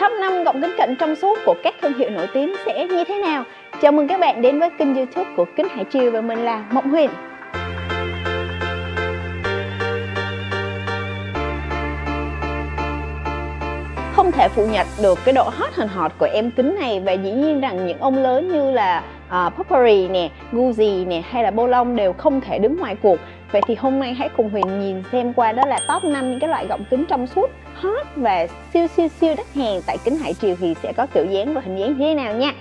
top 5 gọng kính cận trong suốt của các thương hiệu nổi tiếng sẽ như thế nào? Chào mừng các bạn đến với kênh youtube của Kính Hải Triều và mình là Mộng Huyền. Không thể phủ nhận được cái độ hot hình hot của em kính này và dĩ nhiên rằng những ông lớn như là à, uh, Burberry nè, Gucci nè hay là Bolong đều không thể đứng ngoài cuộc. Vậy thì hôm nay hãy cùng Huyền nhìn xem qua đó là top 5 những cái loại gọng kính trong suốt hot và siêu siêu siêu đắt hàng tại kính Hải Triều thì sẽ có kiểu dáng và hình dáng như thế nào nha.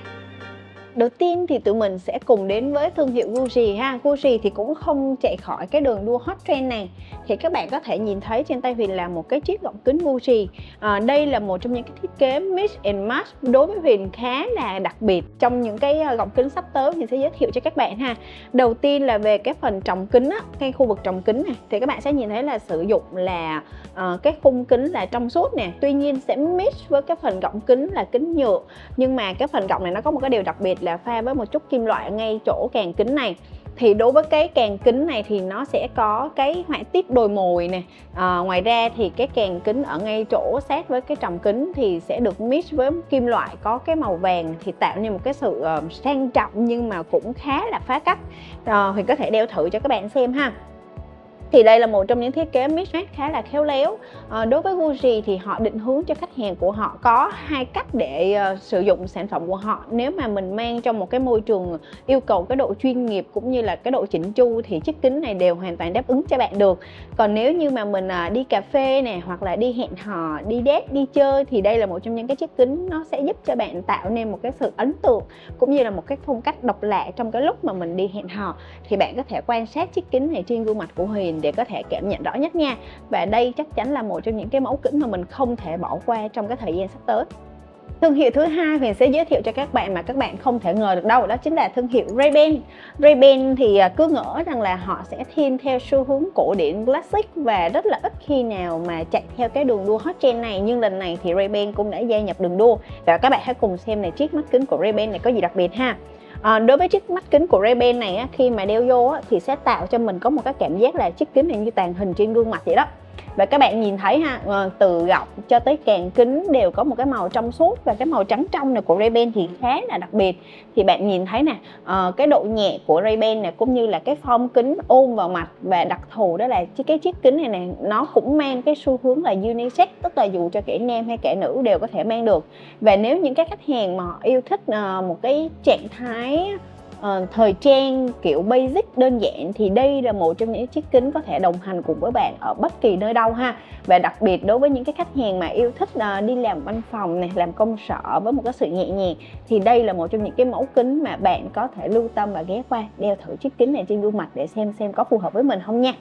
Đầu tiên thì tụi mình sẽ cùng đến với thương hiệu Gucci ha. Gucci thì cũng không chạy khỏi cái đường đua hot trend này. Thì các bạn có thể nhìn thấy trên tay Huyền là một cái chiếc gọng kính Gucci. À, Đây là một trong những cái thiết kế mix and match đối với Huyền khá là đặc biệt Trong những cái ờ, gọng kính sắp tới. Mình sẽ giới thiệu cho các bạn ha. Đầu tiên là về cái phần trọng kính á, ngay khu vực trọng kính này Thì các bạn sẽ nhìn thấy là sử dụng là uh, cái khung kính là trong suốt nè. Tuy nhiên sẽ mix với cái phần gọng kính là kính nhựa. Nhưng mà cái phần gọng này nó có một cái điều đặc biệt là pha với một chút kim loại ngay chỗ càng kính này thì đối với cái càng kính này thì nó sẽ có cái họa tiết đồi mồi nè. À, ngoài ra thì cái càng kính ở ngay chỗ sát với cái tròng kính thì sẽ được mix với kim loại có cái màu vàng thì tạo nên một cái sự uh, sang trọng nhưng mà cũng khá là phá cách. Ờ, à, thì có thể đeo thử cho các bạn xem ha thì đây là một trong những thiết kế mismatch khá là khéo léo. À, đối với Gucci thì họ định hướng cho khách hàng của họ có hai cách để uh, sử dụng sản phẩm của họ. Nếu mà mình mang trong một cái môi trường yêu cầu cái độ chuyên nghiệp cũng như là cái độ chỉnh chu thì chiếc kính này đều hoàn toàn đáp ứng cho bạn được. Còn nếu như mà mình uh, đi cà phê nè hoặc là đi hẹn hò đi date đi chơi thì đây là một trong những cái chiếc kính nó sẽ giúp cho bạn tạo nên một cái sự ấn tượng cũng như là một cái phong cách độc lạ trong cái lúc mà mình đi hẹn hò. Thì bạn có thể quan sát chiếc kính này trên gương mặt của Huyền để có thể cảm nhận rõ nhất nha. Và đây chắc chắn là một trong những cái mẫu kính mà mình không thể bỏ qua trong cái thời gian sắp tới. Thương hiệu thứ hai Huyền sẽ giới thiệu cho các bạn mà các bạn không thể ngờ được đâu, đó chính là thương hiệu Ray-Ban. Ray-Ban thì à, cứ ngỡ rằng là họ sẽ thiên theo xu hướng cổ điển classic và rất là ít khi nào mà chạy theo cái đường đua hot trend này. Nhưng lần này thì Ray-Ban cũng đã gia nhập đường đua. Và các bạn hãy cùng xem này, chiếc mắt kính của Ray-Ban này có gì đặc biệt ha? À, đối với chiếc mắt kính của Ray-Ban này á, khi mà đeo vô á, thì sẽ tạo cho mình có một cái cảm giác là chiếc kính này như tàn hình trên gương mặt vậy đó và các bạn nhìn thấy ha ờ, từ gọng cho tới càng kính đều có một cái màu trong suốt và cái màu trắng trong này của Ray-Ban thì khá là đặc biệt. Thì bạn nhìn thấy nè uh, cái độ nhẹ của Ray-Ban này cũng như là cái form kính ôm vào mặt và đặc thù đó là cái chiếc kính này này nó cũng mang cái xu hướng là unisex tức là dù cho kẻ nam hay kẻ nữ đều có thể mang được. Và nếu những các khách hàng mà yêu thích uh, một cái trạng thái uh, thời trang kiểu basic đơn giản thì đây là một trong những chiếc kính có thể đồng hành cùng với bạn ở bất kỳ nơi đâu ha. Và đặc biệt đối với những cái khách hàng mà yêu thích uh, đi làm văn phòng này làm công sở với một cái sự nhẹ nhàng thì đây là một trong những cái mẫu kính mà bạn có thể lưu tâm và ghé qua đeo thử chiếc kính này trên gương mặt để xem xem có phù hợp với mình không nha.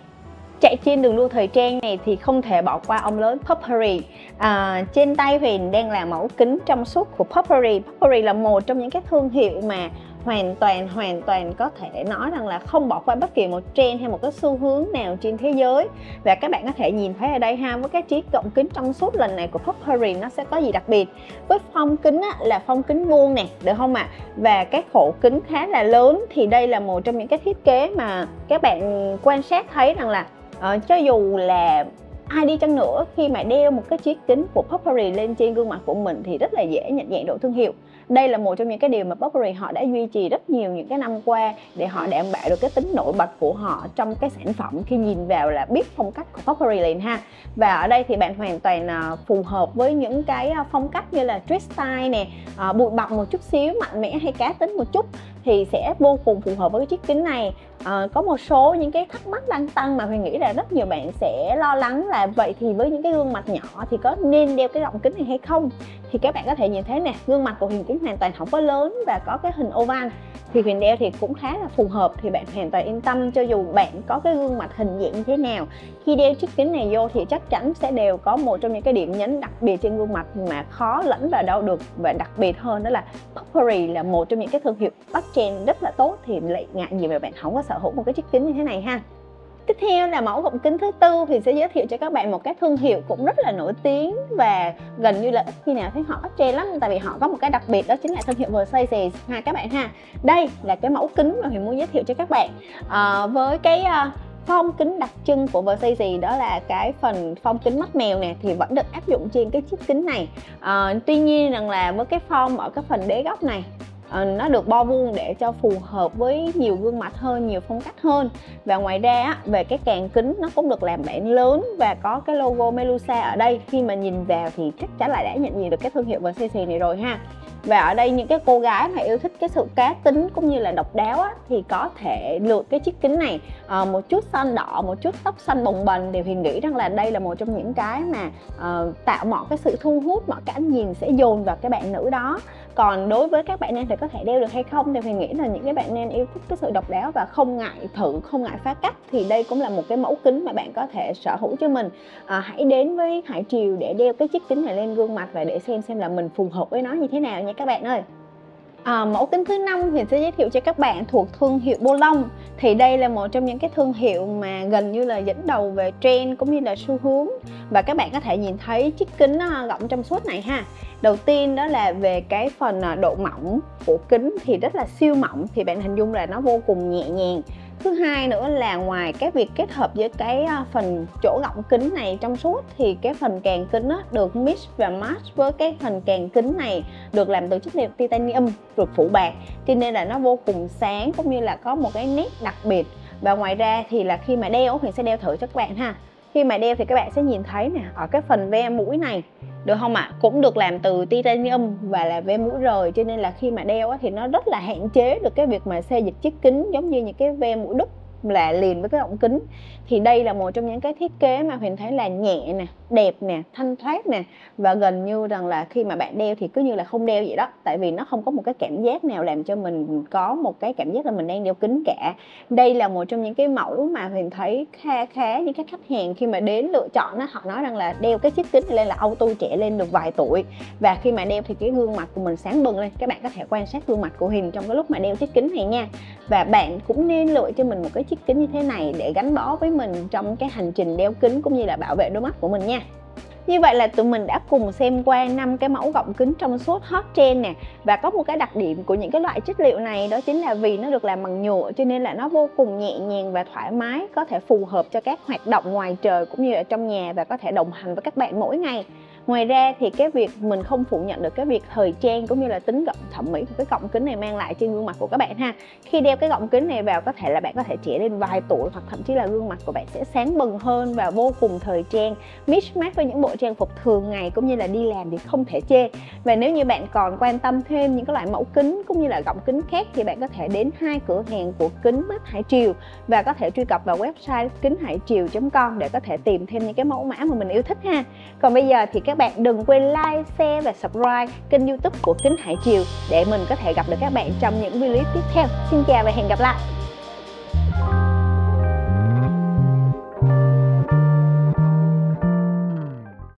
Chạy trên đường đua thời trang này thì không thể bỏ qua ông lớn Burberry à, ờ, trên tay Huyền đang là mẫu kính trong suốt của Burberry Burberry là một trong những cái thương hiệu mà hoàn toàn hoàn toàn có thể nói rằng là không bỏ qua bất kỳ một trend hay một cái xu hướng nào trên thế giới. Và các bạn có thể nhìn thấy ở đây ha với cái chiếc cộng kính trong suốt lần này của Burberry nó sẽ có gì đặc biệt? Với phong kính á, là phong kính vuông nè được không ạ? À? và cái khổ kính khá là lớn thì đây là một trong những cái thiết kế mà các bạn quan sát thấy rằng là uh, cho dù là ai đi chăng nữa khi mà đeo một cái chiếc kính của Burberry lên trên gương mặt của mình thì rất là dễ nhận dạng độ thương hiệu đây là một trong những cái điều mà Burberry họ đã duy trì rất nhiều những cái năm qua để họ đảm bảo được cái tính nổi bật của họ trong cái sản phẩm khi nhìn vào là biết phong cách của Burberry liền ha. Và ở đây thì bạn hoàn toàn à, phù hợp với những cái à, phong cách như là street style nè à, bụi bặm một chút xíu mạnh mẽ hay cá tính một chút thì sẽ vô cùng phù hợp với cái chiếc kính này. À, có một số những cái thắc mắc đang tăng mà huyền nghĩ là rất nhiều bạn sẽ lo lắng là vậy thì với những cái gương mặt nhỏ thì có nên đeo cái gọng kính này hay không? Thì các bạn có thể nhìn thấy nè, gương mặt của Huyền kính hoàn toàn không có lớn và có cái hình oval. Thì Huyền đeo thì cũng khá là phù hợp, thì bạn hoàn toàn yên tâm cho dù bạn có cái gương mặt hình dạng như thế nào. Khi đeo chiếc kính này vô thì chắc chắn sẽ đều có một trong những cái điểm nhấn đặc biệt trên gương mặt mà khó lẫn vào đâu được. Và đặc biệt hơn đó là Puppery là một trong những cái thương hiệu bắt trend rất là tốt thì lại ngại gì mà bạn không có sở hữu một cái chiếc kính như thế này ha tiếp theo là mẫu gọng kính thứ tư thì sẽ giới thiệu cho các bạn một cái thương hiệu cũng rất là nổi tiếng và gần như là ít khi nào thấy họ bắt trend lắm tại vì họ có một cái đặc biệt đó chính là thương hiệu Versace ha các bạn ha. Đây là cái mẫu kính mà mình muốn giới thiệu cho các bạn. À, với cái ờ, uh, phong kính đặc trưng của Versace đó là cái phần phong kính mắt mèo nè thì vẫn được áp dụng trên cái chiếc kính này. À, tuy nhiên rằng là với cái phong ở cái phần đế góc này uh, nó được bo vuông để cho phù hợp với nhiều gương mặt hơn nhiều phong cách hơn. Và ngoài ra về cái càng kính nó cũng được làm bản lớn và có cái logo Melusa ở đây. Khi mà nhìn vào thì chắc chắn là đã nhận diện được cái thương hiệu Versace này rồi ha. Và ở đây những cái cô gái mà yêu thích cái sự cá tính cũng như là độc đáo á, thì có thể lựa cái chiếc kính này. À, một chút xanh đỏ một chút tóc xanh bồng bềnh thì hiền nghĩ rằng là đây là một trong những cái mà à, tạo mọi cái sự thu hút mọi cái ánh nhìn sẽ dồn vào cái bạn nữ đó còn đối với các bạn nam thì có thể đeo được hay không? Thì huyền nghĩ là những cái bạn nam yêu thích cái sự độc đáo và không ngại thử không ngại phá cách thì đây cũng là một cái mẫu kính mà bạn có thể sở hữu cho mình. À, hãy đến với hải triều để đeo cái chiếc kính này lên gương mặt và để xem xem là mình phù hợp với nó như thế nào nha các bạn ơi. À, mẫu kính thứ năm thì sẽ giới thiệu cho các bạn thuộc thương hiệu Bolong, thì đây là một trong những cái thương hiệu mà gần như là dẫn đầu về trend cũng như là xu hướng. Và các bạn có thể nhìn thấy chiếc kính à, gọng trong suốt này ha. Đầu tiên đó là về cái phần à, độ mỏng của kính thì rất là siêu mỏng. Thì bạn hình dung là nó vô cùng nhẹ nhàng thứ hai nữa là ngoài cái việc kết hợp với cái à, phần chỗ gọng kính này trong suốt thì cái phần càng kính á, được mix và match với cái phần càng kính này được làm từ chất liệu titanium được phủ bạc. Cho nên là nó vô cùng sáng cũng như là có một cái nét đặc biệt. Và ngoài ra thì là khi mà đeo thì sẽ đeo thử cho các bạn ha khi mà đeo thì các bạn sẽ nhìn thấy nè, ở cái phần ve mũi này, được không ạ à? cũng được làm từ titanium và là ve mũi rời, cho nên là khi mà đeo thì nó rất là hạn chế được cái việc mà xê dịch chiếc kính giống như những cái ve mũi đúc là liền với cái ống kính. Thì đây là một trong những cái thiết kế mà huyền thấy là nhẹ nè, đẹp nè, thanh thoát nè. Và gần như rằng là khi mà bạn đeo thì cứ như là không đeo vậy đó. Tại vì nó không có một cái cảm giác nào làm cho mình có một cái cảm giác là mình đang đeo kính cả. Đây là một trong những cái mẫu mà huyền thấy kha khá những cái khách hàng khi mà đến lựa chọn nó họ nói rằng là đeo cái chiếc kính này lên là auto trẻ lên được vài tuổi. Và khi mà đeo thì cái gương mặt của mình sáng bừng lên. Các bạn có thể quan sát gương mặt của Huyền trong cái lúc mà đeo chiếc kính này nha. Và bạn cũng nên lựa cho mình một cái chiếc kính như thế này để gắn bó với mình trong cái hành trình đeo kính cũng như là bảo vệ đôi mắt của mình nha. Như vậy là tụi mình đã cùng xem qua năm cái mẫu gọng kính trong suốt hot trend nè. Và có một cái đặc điểm của những cái loại chất liệu này, đó chính là vì nó được làm bằng nhựa, cho nên là nó vô cùng nhẹ nhàng và thoải mái, có thể phù hợp cho các hoạt động ngoài trời cũng như ở trong nhà và có thể đồng hành với các bạn mỗi ngày ngoài ra thì cái việc mình không phủ nhận được cái việc thời trang cũng như là tính gọng thẩm mỹ của cái gọng kính này mang lại trên gương mặt của các bạn ha. Khi đeo cái gọng kính này vào có thể là bạn có thể trẻ lên vài tuổi hoặc thậm chí là gương mặt của bạn sẽ sáng bừng hơn và vô cùng thời trang, mix match với những bộ trang phục thường ngày cũng như là đi làm thì không thể chê. Và nếu như bạn còn quan tâm thêm những cái loại mẫu kính cũng như là gọng kính khác thì bạn có thể đến hai cửa hàng của kính mắt hải triều và có thể truy cập vào website kính hải triều com để có thể tìm thêm những cái mẫu mã mà mình yêu thích ha. Còn bây giờ thì các các bạn đừng quên like, share và subscribe kênh youtube của Kính Hải Chiều để mình có thể gặp được các bạn trong những video tiếp theo. Xin chào và hẹn gặp lại!